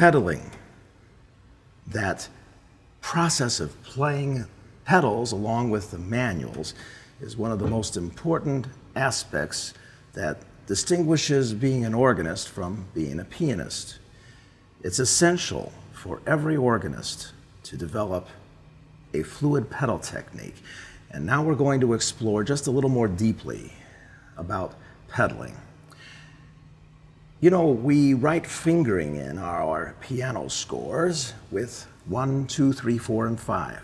pedaling, that process of playing pedals along with the manuals, is one of the most important aspects that distinguishes being an organist from being a pianist. It's essential for every organist to develop a fluid pedal technique. And now we're going to explore just a little more deeply about pedaling. You know, we write fingering in our piano scores with one, two, three, four, and five.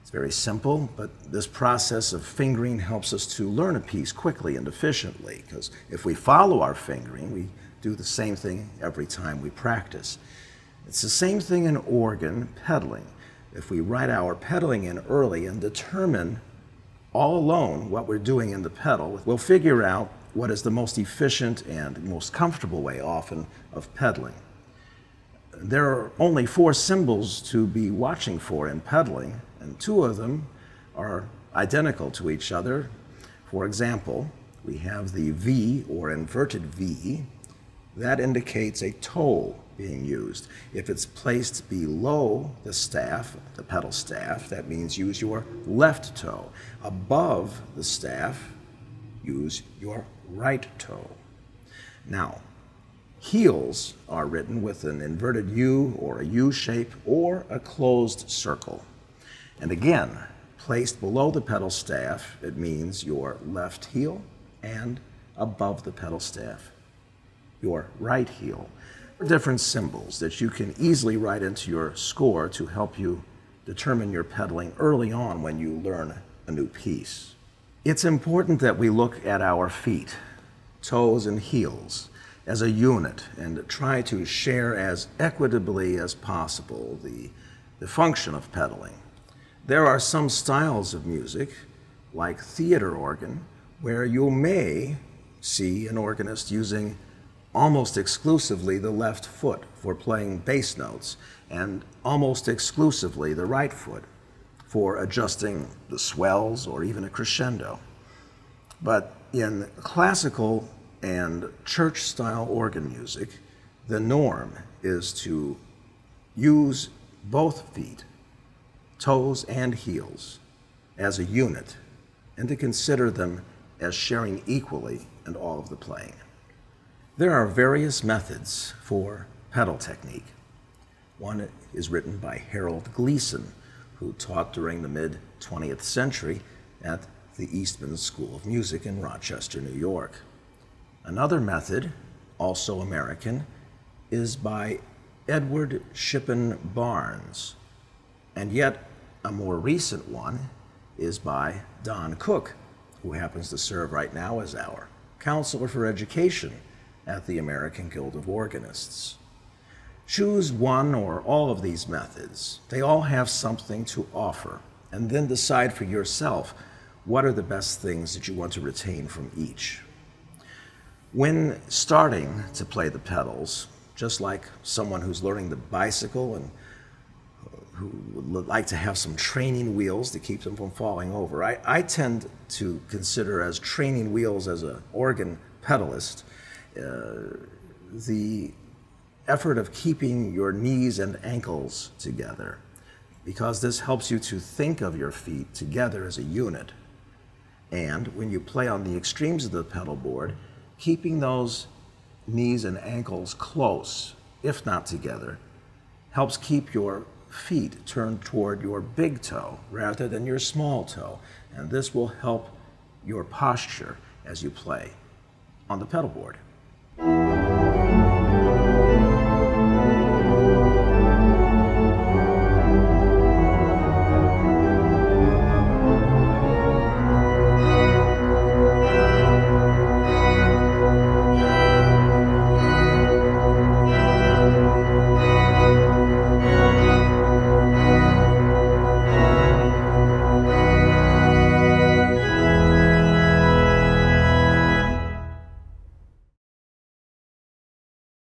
It's very simple, but this process of fingering helps us to learn a piece quickly and efficiently, because if we follow our fingering, we do the same thing every time we practice. It's the same thing in organ pedaling. If we write our pedaling in early and determine all alone what we're doing in the pedal, we'll figure out what is the most efficient and most comfortable way often of pedaling. There are only four symbols to be watching for in pedaling, and two of them are identical to each other. For example, we have the V or inverted V. That indicates a toe being used. If it's placed below the staff, the pedal staff, that means use your left toe. Above the staff, use your right toe. Now, heels are written with an inverted U or a U shape or a closed circle. And again, placed below the pedal staff, it means your left heel and above the pedal staff, your right heel different symbols that you can easily write into your score to help you determine your pedaling early on when you learn a new piece. It's important that we look at our feet, toes and heels as a unit and try to share as equitably as possible the, the function of pedaling. There are some styles of music, like theater organ, where you may see an organist using almost exclusively the left foot for playing bass notes and almost exclusively the right foot for adjusting the swells or even a crescendo. But in classical and church style organ music, the norm is to use both feet, toes and heels, as a unit and to consider them as sharing equally in all of the playing. There are various methods for pedal technique. One is written by Harold Gleason, who taught during the mid 20th century at the Eastman School of Music in Rochester, New York. Another method, also American, is by Edward Shippen Barnes. And yet, a more recent one is by Don Cook, who happens to serve right now as our counselor for education at the American Guild of Organists. Choose one or all of these methods. They all have something to offer, and then decide for yourself what are the best things that you want to retain from each. When starting to play the pedals, just like someone who's learning the bicycle and who would like to have some training wheels to keep them from falling over, I, I tend to consider as training wheels as an organ pedalist uh, the effort of keeping your knees and ankles together because this helps you to think of your feet together as a unit. And when you play on the extremes of the pedal board, keeping those knees and ankles close, if not together, helps keep your feet turned toward your big toe rather than your small toe. And this will help your posture as you play on the pedal board.